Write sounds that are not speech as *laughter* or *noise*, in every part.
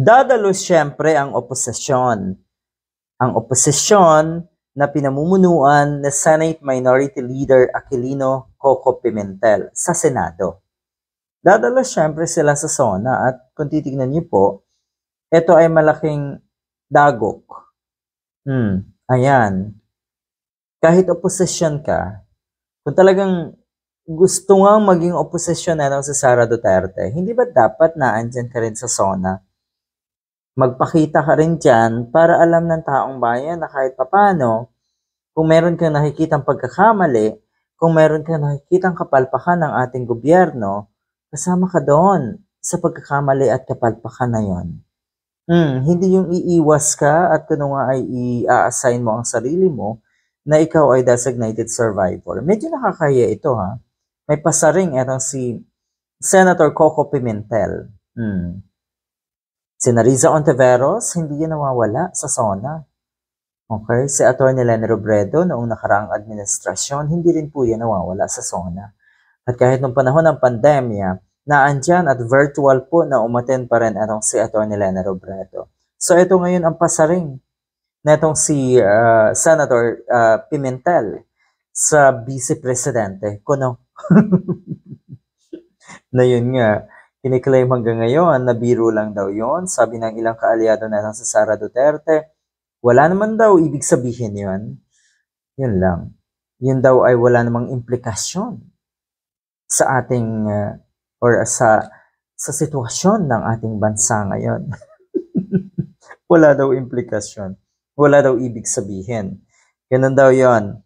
Dadalo siyempre ang oposisyon. Ang oposisyon na pinamumunuan ni Senate Minority Leader Aquilino Coco Pimentel sa Senado. Dadalo siyempre sila sa SONA at kung titignan niyo po, ito ay malaking dagok. Hmm, ayan. Kahit oposisyon ka, kung talagang gusto nga maging oposisyon na si Sara Duterte, hindi ba dapat na andyan ka rin sa SONA? Magpakita ka rin dyan para alam ng taong bayan na kahit papano, kung meron kang nakikitang pagkakamali, kung meron kang nakikitang kapalpakan ng ating gobyerno, kasama ka doon sa pagkakamali at kapalpakan na yon. Hmm, hindi yung iiwas ka at kung nga ay i-assign mo ang sarili mo na ikaw ay designated survivor. Medyo nakakaya ito ha may pasaring etong si Senator Coco Pimentel. Hmm. Si Nariza Ontiveros, hindi yan nawawala sa SONA. Okay? Si Atty. Lenny Robredo, noong nakaraang administrasyon, hindi rin po yan nawawala sa SONA. At kahit nung panahon ng pandemya, naandyan at virtual po na umaten pa rin itong si Atty. Lenny Robredo. So ito ngayon ang pasaring na itong si uh, Senator uh, Pimentel sa Vice Presidente. Kuno, *laughs* na yun nga, kiniklaim hanggang ngayon na biro lang daw yon Sabi ng ilang kaalyado na sa Sara Duterte, wala naman daw ibig sabihin yon Yun lang. Yun daw ay wala namang implikasyon sa ating uh, or sa sa sitwasyon ng ating bansa ngayon. *laughs* wala daw implikasyon. Wala daw ibig sabihin. Ganun daw yon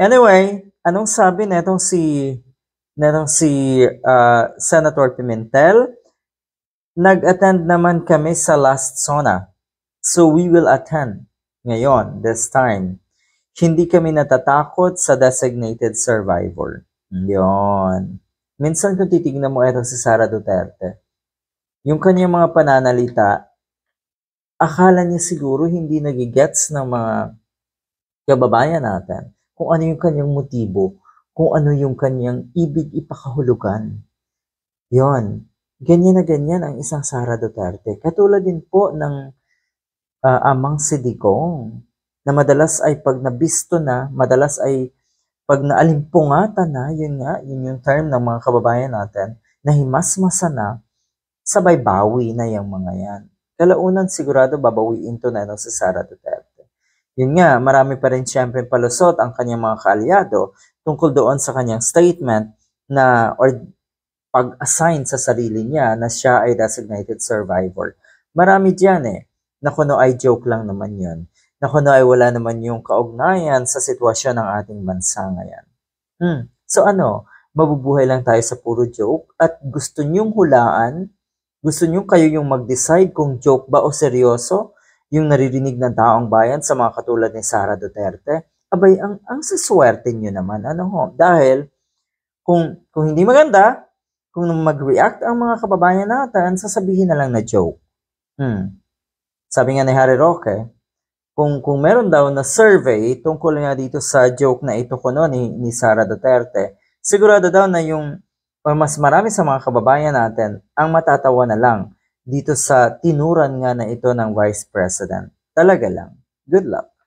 Anyway, anong sabi netong si netong si uh, Senator Pimentel? Nag-attend naman kami sa last SONA. So we will attend ngayon, this time. Hindi kami natatakot sa designated survivor. Yon. Minsan kung titignan mo ito si Sara Duterte, yung kanyang mga pananalita, akala niya siguro hindi nagigets ng mga kababayan natin kung ano yung kanyang motibo, kung ano yung kanyang ibig ipakahulugan. Yon. Ganyan na ganyan ang isang Sara Duterte. Katulad din po ng uh, amang si Digong na madalas ay pag nabisto na, madalas ay pag naalimpungatan na, yun nga, yun yung term ng mga kababayan natin, na himasmasa na, sabay bawi na yung mga yan. Kalaunan sigurado babawiin to na no, si Sara Duterte. Yun nga, marami pa rin siyempre palusot ang kanyang mga kaalyado tungkol doon sa kanyang statement na or pag-assign sa sarili niya na siya ay designated survivor. Marami diyan eh, na kuno ay joke lang naman yun. Na kuno ay wala naman yung kaugnayan sa sitwasyon ng ating bansa ngayon. Hmm. So ano, mabubuhay lang tayo sa puro joke at gusto nyong hulaan, gusto nyong kayo yung mag-decide kung joke ba o seryoso, yung naririnig ng taong bayan sa mga katulad ni Sara Duterte, abay, ang, ang saswerte nyo naman. Ano ho? Dahil, kung, kung hindi maganda, kung mag-react ang mga kababayan natin, sasabihin na lang na joke. Hmm. Sabi nga ni Harry Roque, kung, kung meron daw na survey tungkol nga dito sa joke na ito ko no, ni, ni Sara Duterte, sigurado daw na yung or mas marami sa mga kababayan natin ang matatawa na lang dito sa tinuran nga na ito ng Vice President. Talaga lang. Good luck.